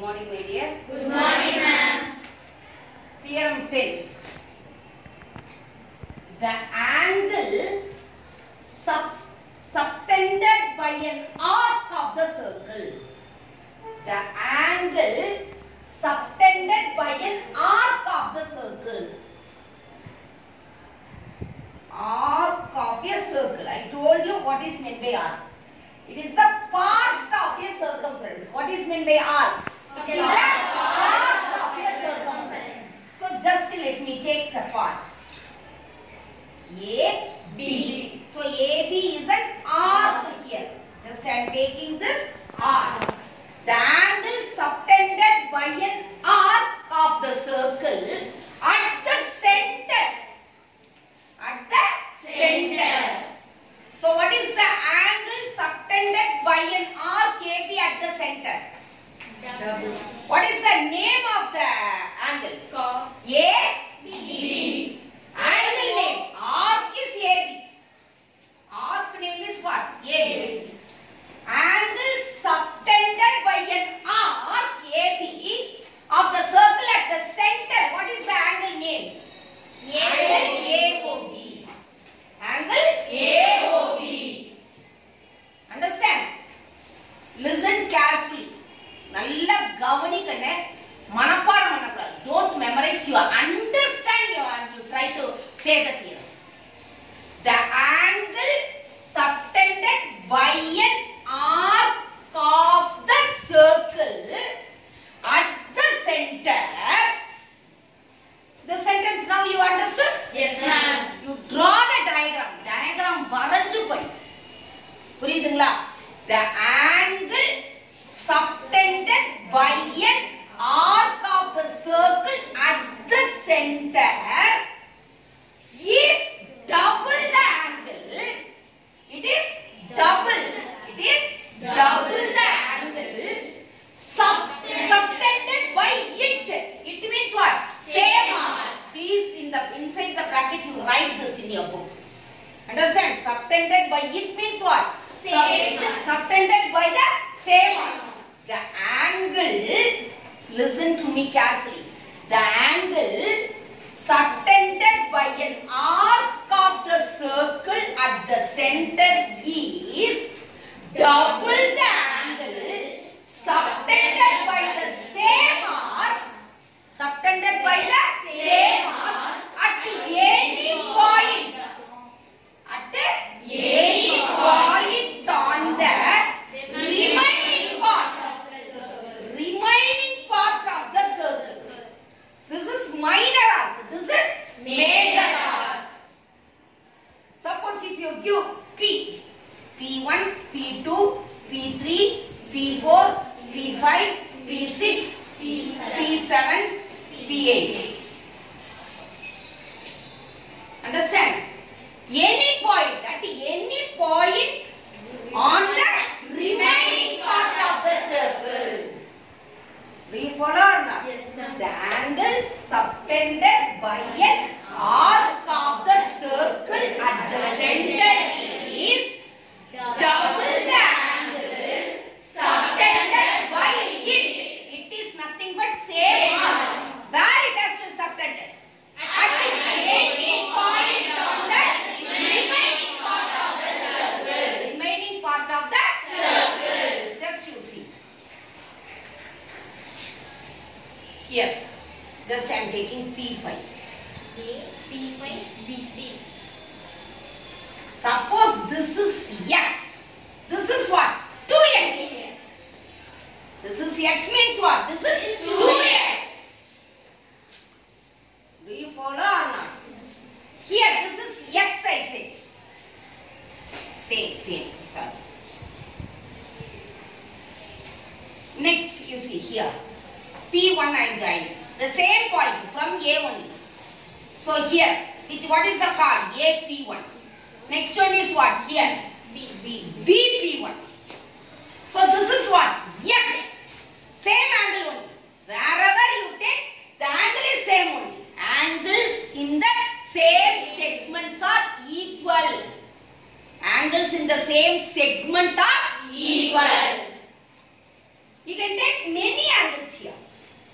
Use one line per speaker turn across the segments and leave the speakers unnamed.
morning, my dear.
Good morning, ma'am.
Theorem 10. The angle subtended by an arc of the circle. The angle subtended by an arc of the circle. Arc of a circle. I told you what is meant by arc. It is the part of a circumference. What is meant by arc?
It is
It is
the
the part
part
of a circumference. So just let me take the part. A, B. So AB is an arc here. Just I am taking this arc. The angle subtended by an arc of the circle at the center. At the center. So what is the angle subtended by an arc AB at the center?
Double.
What is the name of the angle?
Co-
A
B.
To say the theorem the angle subtended by an arc of the circle at the center the sentence now you understood
Yes, ma'am.
you draw the diagram diagram வரைஞ்சு படி புரியுதுங்களா the angle listen to me carefully. The angle subtended by an arc of the circle at the center is double the angle subtended by the same arc subtended by the same arc at any point at any point on the remaining part remaining part of the circle this is minor arc this is major arc suppose if you give p p1 p2 p3 p4 p5 p6 p7 p8 understand? Any point at any point on the remaining part of the circle. Do you follow or not?
Yes, ma'am.
The angle subtended by an arc of the circle at the center is double the angle subtended by it. It is nothing but same arc. Where it has to subtended? At any point on the remaining part of the circle. Remaining part of the circle. Just you see. Here, just I am taking P5.
A, P5, B, B.
Suppose this is X. This is what? 2X. This is X means what? This is 2X. Do you follow or not? Here, this is X I say. Same, same. Sorry. Next, you see here. P1 I am joining. The same point from A only. So here, which, what is the chord? A P1. Next one is what? Here.
B.
B. B P1. So this is what? X. Same angle only. Wherever you take, the angle is same only. Angles in the same segments are equal. Angles in the same segment are equal. You can take many angles here.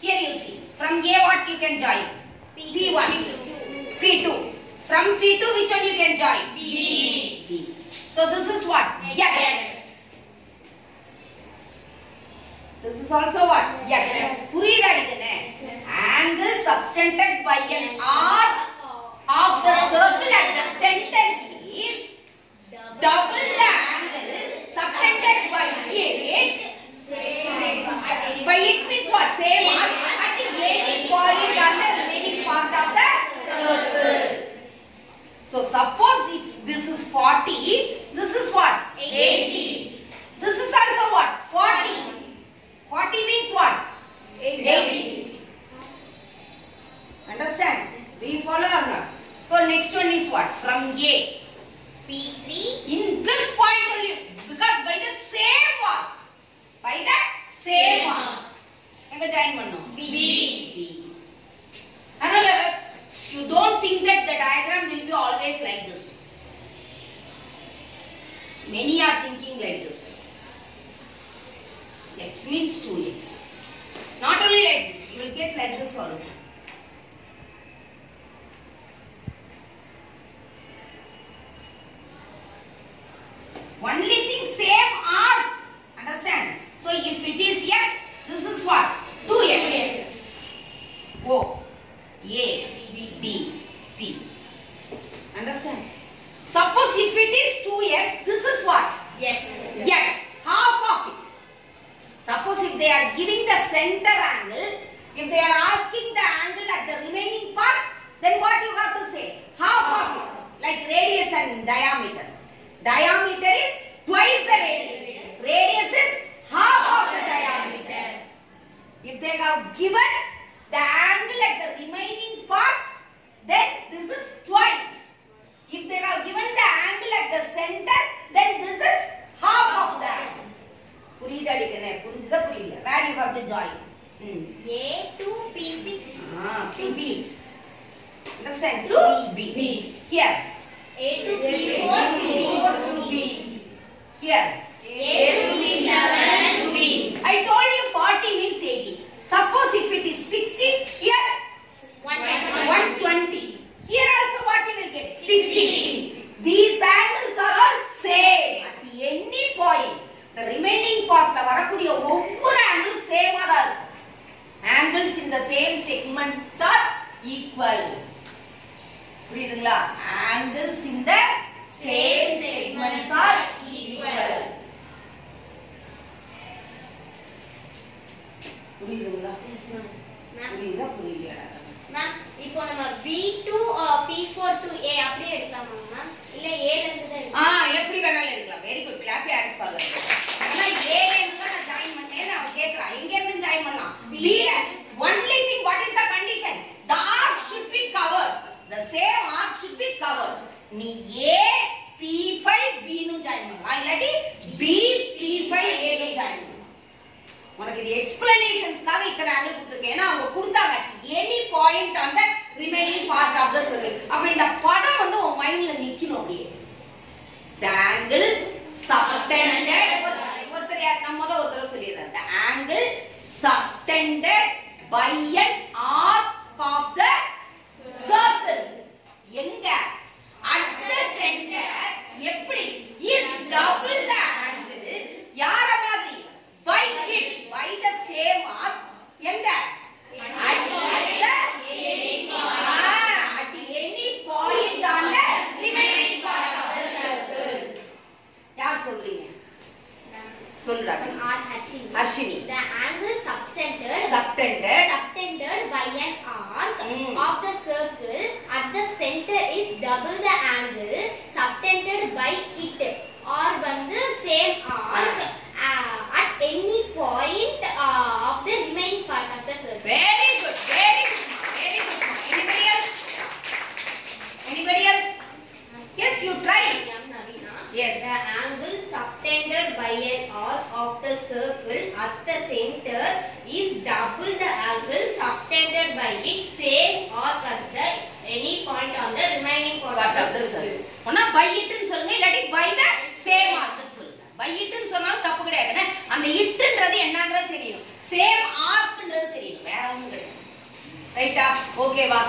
Here you see. From A what you can join?
P
P1. P2. From P2, which one you can join?
P.
P. So this is what? Yes. This is also what? Yes.
Yes.
Angle subtended by an arc of the circle at the எங்க join பண்ணும்?
B.
B. அதனால you don't think that the diagram will be always like this. Many are thinking like this. X means 2x. Not only like this, you will get like this also. Suppose if it is 2x, this is what?
Yes.
Yes, half of it. Suppose if they are giving the center angle, if they are asking the angle at the remaining part, then what you have to say? Half of it. Like radius and diameter. Diameter is twice the radius.
A to P6.
Ah P6 understand
B.
to B
B.
here
A to P4 to B.
here
A to P7 to B.
I told you 40 means 80 suppose if it is 60 here அவங்க கொடுத்தாங்க. Any point on the remaining part of the circle அப்ப இந்த படம் வந்து உன் மைண்ட்ல நிக்கணும் அப்படியே. த ஆங்கிள் சப்டெண்டட் ஒருத்தர் யார்? நம்ம தான் ஒருத்தர் சொல்லிடுறேன். The angle subtended by an arc of the circle சொல்றாங்க
R Harshini.
Harshini
The angle subtended
subtended
subtended by an arc
Mm.
of the circle at the center is double the angle subtended by it it same or at the any point on the remaining part, part of the circle. ஒன்னா by itன்னு சொல்லுங்க இல்லாட்டி by the same or சொல்லுங்க. by itன்னு சொன்னாலும் தப்பு கிடையாது
என்ன? அந்த itன்றது என்னன்றது தெரியும் சேம் ஆர்க்ன்றது தெரியும் வேற ஒன்றும் கிடையாது. ரைட்டா ஓகேவா